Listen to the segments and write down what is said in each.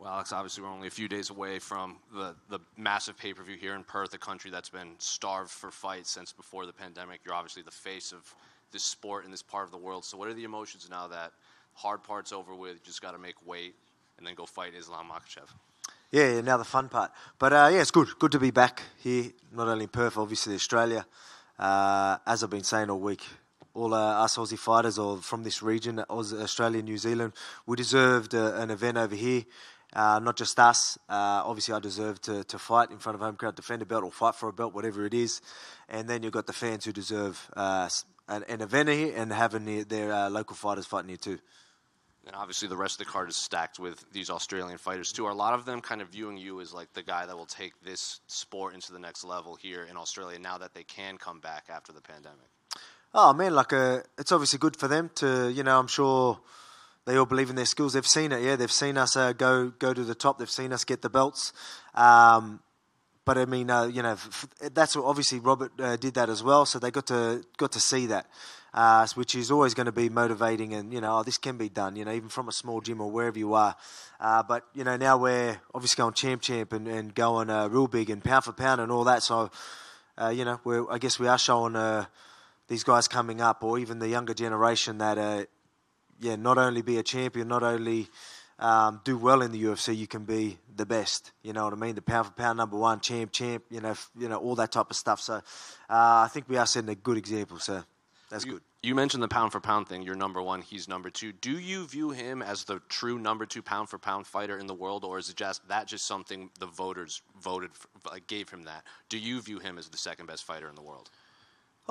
Well, Alex, obviously we're only a few days away from the, the massive pay per view here in Perth, a country that's been starved for fights since before the pandemic. You're obviously the face of this sport in this part of the world. So, what are the emotions now that hard part's over with? Just got to make weight and then go fight Islam Makhachev. Yeah, yeah, now the fun part. But uh, yeah, it's good. Good to be back here, not only in Perth, obviously Australia. Uh, as I've been saying all week, all uh, us Aussie fighters or from this region, Australia, New Zealand, we deserved uh, an event over here. Uh, not just us. Uh, obviously, I deserve to, to fight in front of home crowd, defend a belt or fight for a belt, whatever it is. And then you've got the fans who deserve uh, an, an, event here and having their, their uh, local fighters fighting here too. And obviously, the rest of the card is stacked with these Australian fighters too. Are a lot of them kind of viewing you as like the guy that will take this sport into the next level here in Australia now that they can come back after the pandemic? Oh man, like uh, it's obviously good for them to, you know, I'm sure they all believe in their skills. They've seen it, yeah. They've seen us uh, go go to the top. They've seen us get the belts. Um, but I mean, uh, you know, f- that's what obviously Robert uh, did that as well. So they got to got to see that, uh, which is always going to be motivating. And you know, oh, this can be done. You know, even from a small gym or wherever you are. Uh, but you know, now we're obviously going champ champ and, and going uh, real big and pound for pound and all that. So you know, I guess we are showing these guys coming up, or even the younger generation, that yeah, not only be a champion, not only um, do well in the UFC, you can be the best. You know what I mean? The pound for pound number one, champ, champ. You know, you know all that type of stuff. So uh, I think we are setting a good example. So that's you, good. You mentioned the pound for pound thing. You're number one. He's number two. Do you view him as the true number two pound for pound fighter in the world, or is it just that just something the voters voted for, like, gave him that? Do you view him as the second best fighter in the world?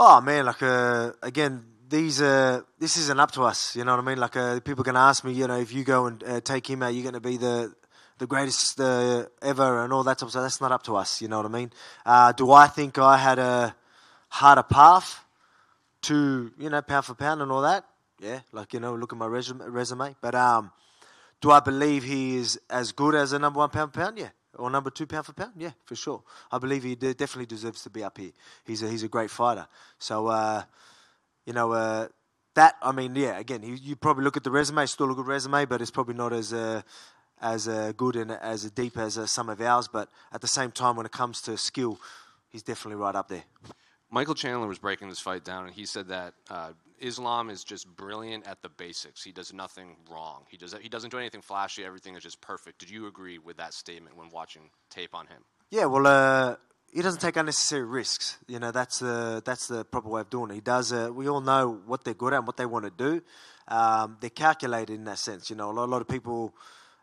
Oh man, like uh, again, these uh, this isn't up to us. You know what I mean? Like uh, people can ask me, you know, if you go and uh, take him out, you're going to be the the greatest uh, ever and all that type of stuff. That's not up to us. You know what I mean? Uh, do I think I had a harder path to you know pound for pound and all that? Yeah, like you know, look at my resume. resume. But um, do I believe he is as good as a number one pound pound? Yeah. Or number two pound for pound? Yeah, for sure. I believe he definitely deserves to be up here. He's a, he's a great fighter. So, uh, you know, uh, that I mean, yeah. Again, you, you, probably look at the resume, still a good resume, but it's probably not as uh, as uh, good and as deep as uh, some of ours. But at the same time, when it comes to skill, he's definitely right up there. Michael Chandler was breaking this fight down, and he said that uh, Islam is just brilliant at the basics. He does nothing wrong. He does he doesn't do anything flashy. Everything is just perfect. Did you agree with that statement when watching tape on him? Yeah, well, uh, he doesn't take unnecessary risks. You know, that's the that's the proper way of doing it. He does. Uh, we all know what they're good at and what they want to do. Um, they're calculated in that sense. You know, a lot, a lot of people.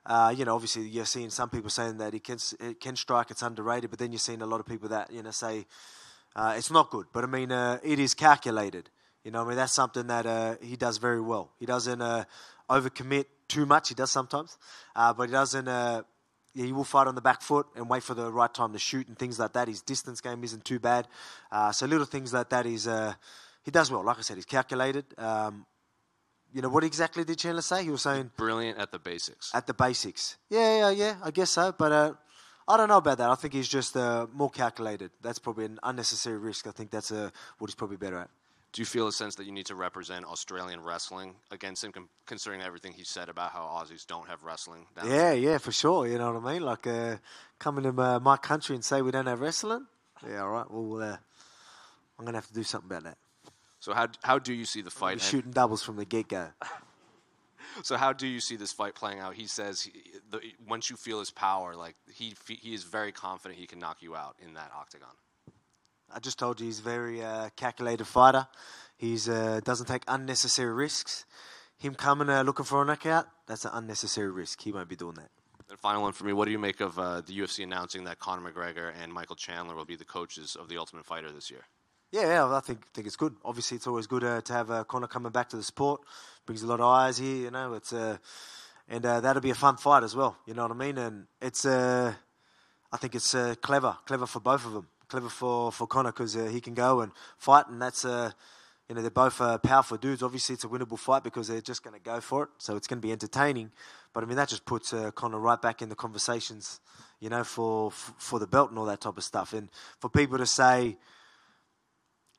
Uh, you know, obviously, you're seeing some people saying that he can he can strike. It's underrated, but then you're seeing a lot of people that you know say uh, it's not good. But I mean, uh, it is calculated. You know, I mean, that's something that uh, he does very well. He doesn't overcommit too much. He does sometimes, but he doesn't yeah, he will fight on the back foot and wait for the right time to shoot and things like that. His distance game isn't too bad. Uh, so little things like that is uh, he does well. Like I said, he's calculated. Um, you know what exactly did Chandler say? He was saying brilliant at the basics. At the basics, yeah, yeah, yeah. I guess so, but uh, I don't know about that. I think he's just uh, more calculated. That's probably an unnecessary risk. I think that's uh, what he's probably better at do you feel a sense that you need to represent Australian wrestling against him, considering everything he said about how Aussies don't have wrestling? yeah, there? yeah, for sure. You know what I mean? Like uh, coming to my, my, country and say we don't have wrestling. Yeah, all right. Well, uh, I'm gonna have to do something about that. So how how do you see the fight? shooting doubles from the get go. So how do you see this fight playing out? He says he, the, once you feel his power, like he he is very confident he can knock you out in that octagon. I just told you he's a very uh, calculated fighter. He uh, doesn't take unnecessary risks. Him coming uh, looking for a knockout, that's an unnecessary risk. He won't be doing that. And final one for me: What do you make of uh, the UFC announcing that Conor McGregor and Michael Chandler will be the coaches of the Ultimate Fighter this year? Yeah, I think think it's good. Obviously, it's always good uh, to have uh, Conor coming back to the sport. Brings a lot of eyes here, you know. It's uh, and uh, that'll be a fun fight as well. You know what I mean? And it's uh, I think it's uh, clever, clever for both of them clever for for Conor because uh, he can go and fight, and that's uh, you know they're both uh, powerful dudes. Obviously, it's a winnable fight because they're just going to go for it, so it's going to be entertaining. But I mean, that just puts uh, Conor right back in the conversations, you know, for for the belt and all that type of stuff. And for people to say,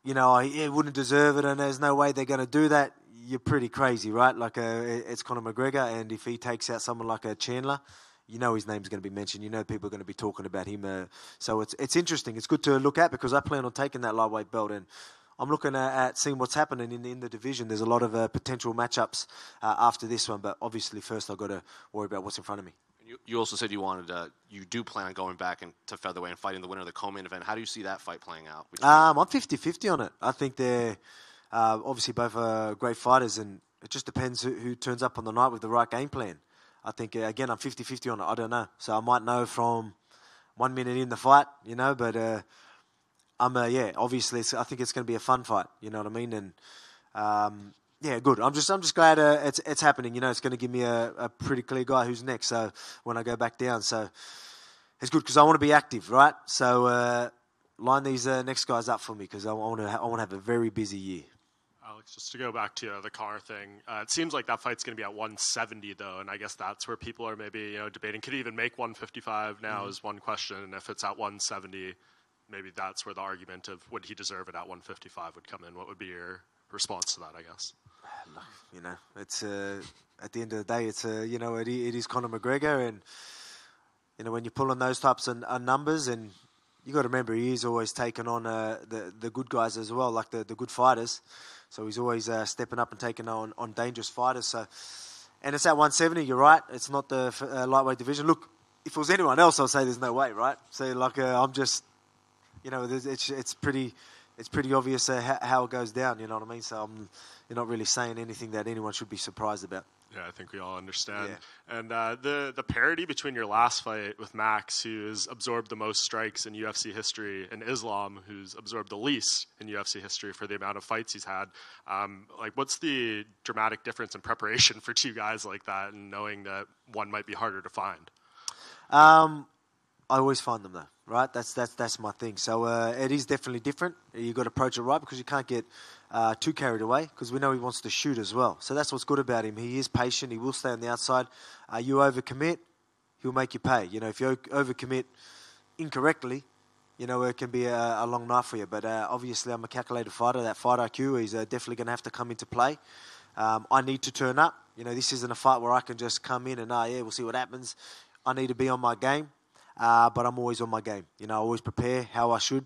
you know, he wouldn't deserve it, and there's no way they're going to do that. You're pretty crazy, right? Like uh, it's Conor McGregor, and if he takes out someone like a Chandler, you know his name's going to be mentioned. You know people are going to be talking about him. Uh, so it's it's interesting. It's good to look at because I plan on taking that lightweight belt and. I'm looking at, at seeing what's happening in, in the division. There's a lot of uh, potential matchups uh, after this one, but obviously first I've got to worry about what's in front of me. You, you also said you wanted to, you do plan on going back and, to featherweight and fighting the winner of the co-main event. How do you see that fight playing out? Um, I'm 50-50 on it. I think they're uh, obviously both are great fighters, and it just depends who, who turns up on the night with the right game plan. I think uh, again I'm 50-50 on it. I don't know, so I might know from one minute in the fight, you know. But uh, I'm yeah, obviously I think it's going to be a fun fight. You know what I mean? And um, yeah, good. I'm just I'm just glad uh, it's it's happening. You know, it's going to give me a, a pretty clear guy who's next. So when I go back down, so it's good because I want to be active, right? So uh, line these uh, next guys up for me because I want to ha- I want to have a very busy year. Alex, just to go back to uh, the car thing, uh, it seems like that fight's going to be at 170 though, and I guess that's where people are maybe you know debating could he even make 155 now mm-hmm. is one question, and if it's at 170, maybe that's where the argument of would he deserve it at 155 would come in. What would be your response to that? I guess. You know, it's uh, at the end of the day, it's uh, you know it, it is Conor McGregor, and you know when you pull on those types of, of numbers, and you got to remember he is always taking on uh, the the good guys as well, like the the good fighters. So he's always uh, stepping up and taking on on dangerous fighters. So, and it's at 170. You're right. It's not the uh, lightweight division. Look, if it was anyone else, I'd say there's no way, right? So like uh, I'm just, you know, it's it's pretty it's pretty obvious uh, how it goes down. You know what I mean? So I'm, you're not really saying anything that anyone should be surprised about. Yeah, I think we all understand. Yeah. And uh, the the parity between your last fight with Max, who has absorbed the most strikes in UFC history, and Islam, who's absorbed the least in UFC history for the amount of fights he's had. Um, like, what's the dramatic difference in preparation for two guys like that, and knowing that one might be harder to find? Um, I always find them though, right? That's that's that's my thing. So uh, it is definitely different. You got to approach it right because you can't get uh, too carried away because we know he wants to shoot as well. So that's what's good about him. He is patient. He will stay on the outside. Uh, you overcommit, he'll make you pay. You know, if you overcommit incorrectly, you know, it can be a, a long night for you. But uh, obviously, I'm a calculated fighter. That fight IQ is uh, definitely going to have to come into play. Um, I need to turn up. You know, this isn't a fight where I can just come in and, ah, yeah, we'll see what happens. I need to be on my game uh, but I'm always on my game. You know, I always prepare how I should,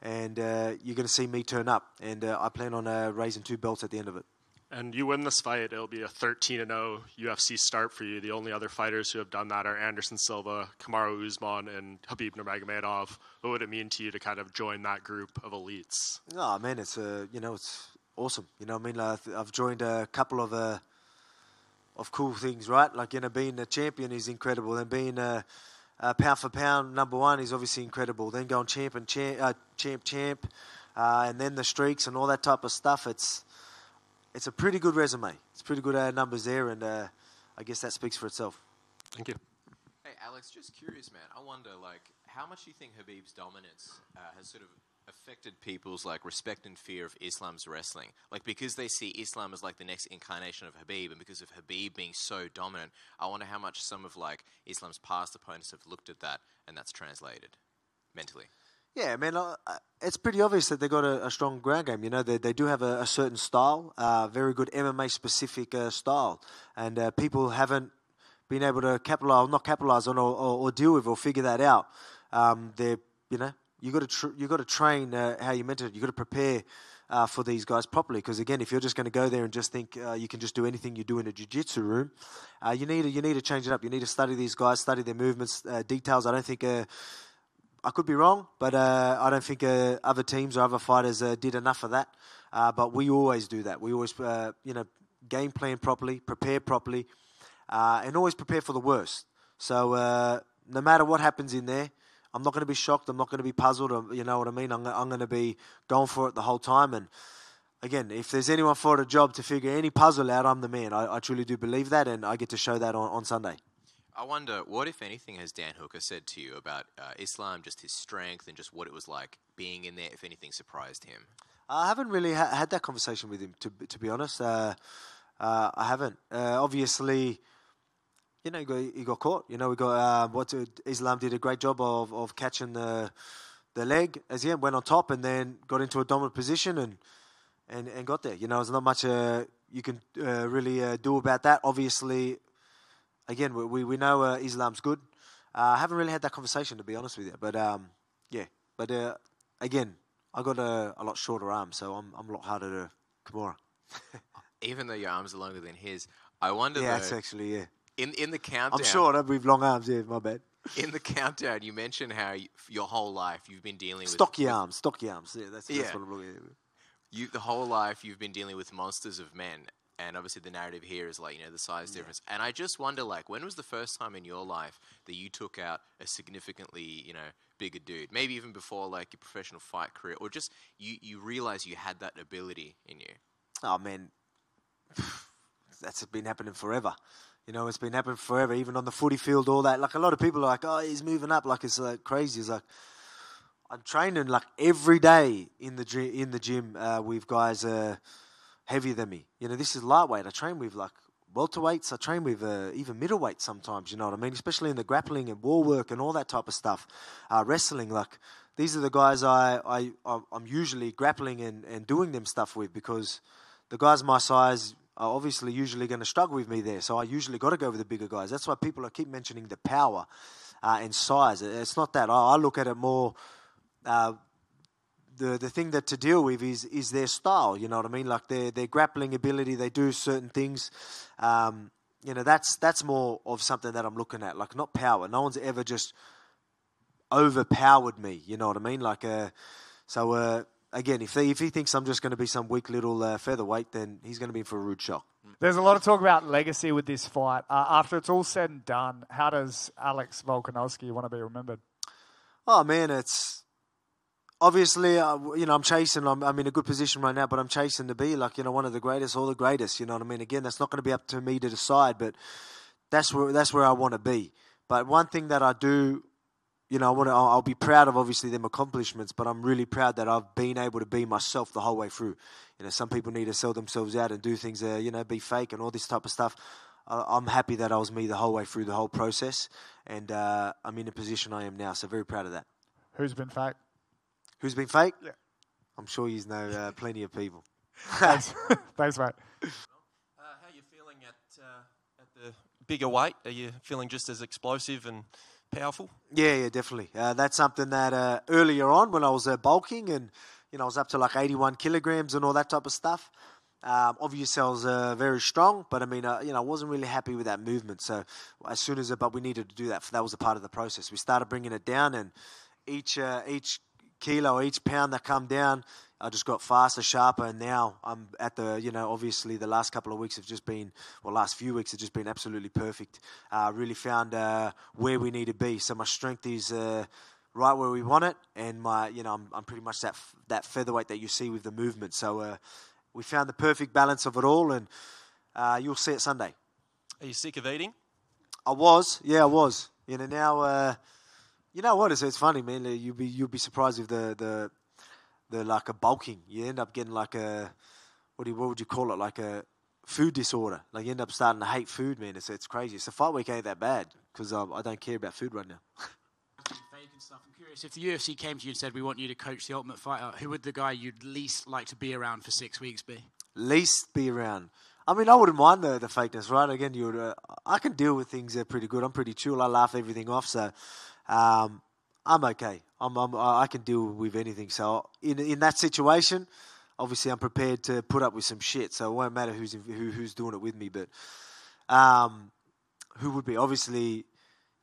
and uh, you're going to see me turn up. And uh, I plan on uh, raising two belts at the end of it. And you win this fight, it'll be a 13 0 UFC start for you. The only other fighters who have done that are Anderson Silva, Kamaru Usman, and Khabib Nurmagomedov. What would it mean to you to kind of join that group of elites? Oh man, it's uh, you know it's awesome. You know, I mean, uh, I've joined a couple of uh, of cool things, right? Like you know, being a champion is incredible, and being a uh, pound for pound, number one is obviously incredible. Then going champ and champ, uh, champ, champ, uh, and then the streaks and all that type of stuff. It's it's a pretty good resume. It's pretty good uh, numbers there, and uh, I guess that speaks for itself. Thank you. Hey, Alex, just curious, man. I wonder, like, how much do you think Khabib's dominance uh, has sort of affected people's like respect and fear of Islam's wrestling. Like because they see Islam as like the next incarnation of Khabib and because of Khabib being so dominant, I wonder how much some of like Islam's past opponents have looked at that and that's translated mentally. Yeah, man, uh, it's pretty obvious that they've got a, a, strong ground game. You know, they, they do have a, a certain style, uh, very good MMA specific uh, style, and uh, people haven't been able to capitalize, not capitalize on, or, or, or, deal with, or figure that out. Um, they're, you know, you got to tr- you got to train uh, how you meant it. You got to prepare uh, for these guys properly. Because again, if you're just going to go there and just think uh, you can just do anything you do in a jiu-jitsu room, uh, you need to, you need to change it up. You need to study these guys, study their movements, uh, details. I don't think. Uh, I could be wrong, but I don't think other teams or other fighters did enough of that. but we always do that. We always, you know, game plan properly, prepare properly, and always prepare for the worst. So no matter what happens in there, I'm not going to be shocked. I'm not going to be puzzled. Or, you know what I mean? I'm, I'm going to be going for it the whole time. And again, if there's anyone for a job to figure any puzzle out, I'm the man. I, I truly do believe that, and I get to show that on, on Sunday. I wonder, what, if anything, has Dan Hooker said to you about uh, Islam, just his strength, and just what it was like being in there, if anything surprised him? I haven't really ha- had that conversation with him, to, to be honest. Uh, uh, I haven't. Uh, obviously, you know, he got, he got caught. You know, we got uh, what did, Islam did a great job of, of catching the the leg as he went on top and then got into a dominant position and and, and got there. You know, there's not much uh, you can uh, really uh, do about that. Obviously, again, we, we, know uh, Islam's good. Uh, I haven't really had that conversation, to be honest with you. But um, yeah, but uh, again, I got a, a lot shorter arm, so I'm, I'm a lot harder to Kimura. Even though your arms are longer than his, I wonder Yeah, though, that's actually, yeah. In in the countdown. I'm short with long arms, yeah, my bad. In the countdown, you mentioned how you, your whole life you've been dealing with Stocky arms, stocky arms. Yeah, that's, that's what I'm looking at. you the whole life you've been dealing with monsters of men and obviously the narrative here is like you know the size difference and i just wonder like when was the first time in your life that you took out a significantly you know bigger dude maybe even before like your professional fight career or just you you realize you had that ability in you Oh man, that's been happening forever. You know, it's been happening forever. Even on the footy field, all that. Like a lot of people are like, "Oh, he's moving up," like it's like crazy. It's like I'm training like every day in the. In the gym, uh, with guys uh, heavier than me. You know, this is lightweight. I train with like welterweights. I train with uh, even middleweight sometimes. You know what I mean? Especially in the grappling and wall work and all that type of stuff. Uh, wrestling, like these are the guys I, I I'm usually grappling and, and doing them stuff with because the guys my size are obviously usually going to struggle with me there. So I usually got to go with the bigger guys. That's why people are keep mentioning the power uh, and size. It's not that. I, I look at it more. Uh, the the thing that to deal with is is their style. You know what I mean? Like their their grappling ability. They do certain things. Um, you know that's that's more of something that I'm looking at. Like not power. No one's ever just overpowered me. You know what I mean? Like uh, so. Uh, again, if he, if he thinks I'm just going to be some weak little uh, featherweight, then he's going to be in for a rude shock. There's a lot of talk about legacy with this fight. Uh, after it's all said and done, how does Alex Volkanovski want to be remembered? Oh man, it's obviously uh, you know I'm chasing. I'm, I'm in a good position right now, but I'm chasing to be like you know one of the greatest or the greatest. You know what I mean? Again, that's not going to be up to me to decide, but that's where that's where I want to be. But one thing that I do, you know, I want to. I'll, I'll be proud of obviously them accomplishments, but I'm really proud that I've been able to be myself the whole way through. You know, some people need to sell themselves out and do things, uh, you know, be fake and all this type of stuff. I- I'm happy that I was me the whole way through the whole process, and uh, I'm in the position I am now. So very proud of that. Who's been fake? Who's been fake? Yeah. I'm sure you know uh, plenty of people. Thanks, Thanks mate. Uh, how are you feeling at uh, at the bigger weight? Are you feeling just as explosive and powerful? Yeah, yeah, definitely. Uh, that's something that uh, earlier on when I was uh, bulking and you know I was up to like 81 kilograms and all that type of stuff. Um, obviously, I was uh, very strong, but I mean, uh, you know, I wasn't really happy with that movement. So as soon as, it, but we needed to do that. That was a part of the process. We started bringing it down, and each uh, each kilo, each pound that come down, I just got faster, sharper, and now I'm at the, you know, obviously the last couple of weeks have just been, well, last few weeks have just been absolutely perfect. Uh, really found uh, where we need to be. So my strength is uh, right where we want it, and my, you know, I'm, I'm pretty much that that featherweight that you see with the movement. So uh, we found the perfect balance of it all, and uh, you'll see it Sunday. Are you sick of eating? I was, yeah, I was. You know, now, uh, you know what? It's, it's funny, man. You'll be you'll be surprised if the the the like a bulking. You end up getting like a what do you, what would you call it? Like a food disorder. Like you end up starting to hate food, man. It's it's crazy. So fight week ain't that bad because um, I don't care about food right now. stuff. I'm curious if the UFC came to you and said, "We want you to coach the Ultimate Fighter," who would the guy you'd least like to be around for six weeks be? least be around. I mean, I wouldn't mind the the fakeness, right? Again, you would. Uh, I can deal with things They're pretty good. I'm pretty chill. I laugh everything off, so um, I'm okay. I'm, I'm I can deal with anything. So in in that situation, obviously, I'm prepared to put up with some shit. So it won't matter who's in, who, who's doing it with me. But um, who would be obviously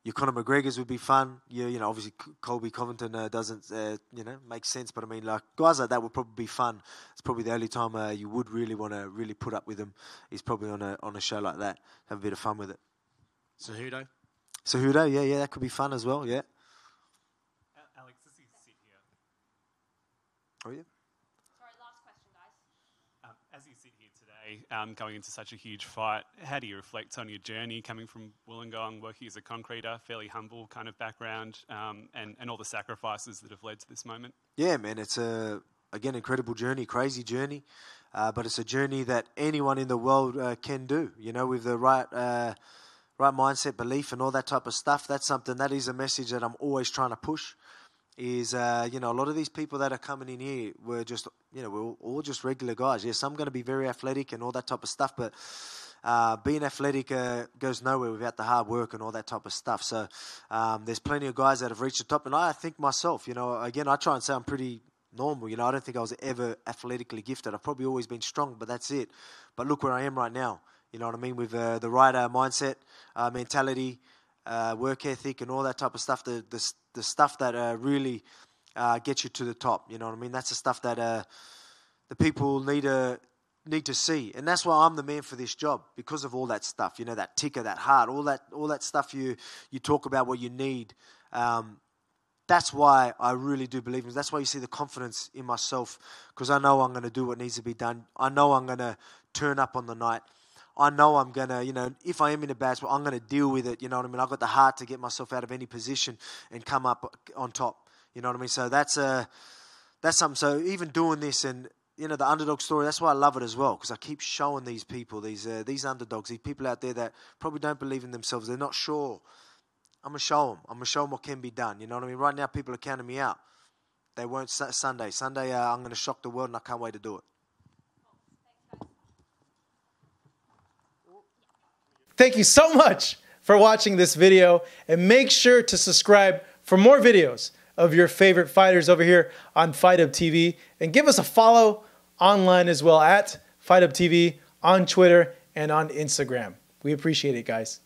your Conor McGregor's would be fun. You, you know, obviously Colby Covington uh, doesn't, uh, you know, make sense. But I mean, like guys like that would probably be fun. It's probably the only time uh, you would really want to really put up with them is probably on a on a show like that. Have a bit of fun with it. Cejudo. So Hudo, yeah, yeah, that could be fun as well. Yeah. Alex, as you sit here, Oh yeah. Sorry, last question, guys. um, as you sit here um, going into such a huge fight, how do you reflect on your journey coming from Wollongong, working as a concreter, fairly humble kind of background, um, and, and all the sacrifices that have led to this moment? Yeah, man, it's a again incredible journey, crazy journey, uh, but it's a journey that anyone in the world uh, can do. You know, with the right uh, right mindset, belief, and all that type of stuff. That's something that is a message that I'm always trying to push. Is uh, you know a lot of these people that are coming in here were just you know we're all, just regular guys. Yeah, some going to be very athletic and all that type of stuff, but uh, being athletic uh, goes nowhere without the hard work and all that type of stuff. So um, there's plenty of guys that have reached the top, and I think myself, you know, again, I try and say I'm pretty normal. You know, I don't think I was ever athletically gifted. I've probably always been strong, but that's it. But look where I am right now. You know what I mean? With uh, the right uh, mindset, uh, mentality, uh, work ethic, and all that type of stuff. The the, the stuff that uh, really uh, gets you to the top. You know what I mean? That's the stuff that the people need to need to see, and that's why I'm the man for this job because of all that stuff. You know, that ticker, that heart, all that all that stuff you you talk about what you need. Um, that's why I really do believe in. That's why you see the confidence in myself because I know I'm going to do what needs to be done. I know I'm going to turn up on the night. I know I'm going to, you know, if I am in a bad spot, I'm going to deal with it. You know what I mean? I've got the heart to get myself out of any position and come up on top. You know what I mean? So that's a, uh, that's something. So even doing this and you know the underdog story. That's why I love it as well because I keep showing these people, these uh, these underdogs, these people out there that probably don't believe in themselves. They're not sure I'm to show them. I'm to show them what can be done. You know what I mean? Right now, people are counting me out. They won't Sunday. Sunday, uh, I'm going to shock the world, and I can't wait to do it. Thank you so much for watching this video, and make sure to subscribe for more videos of your favorite fighters over here on Fight Hub TV, and give us a follow online as well at Fight Hub TV on Twitter and on Instagram. We appreciate it, guys.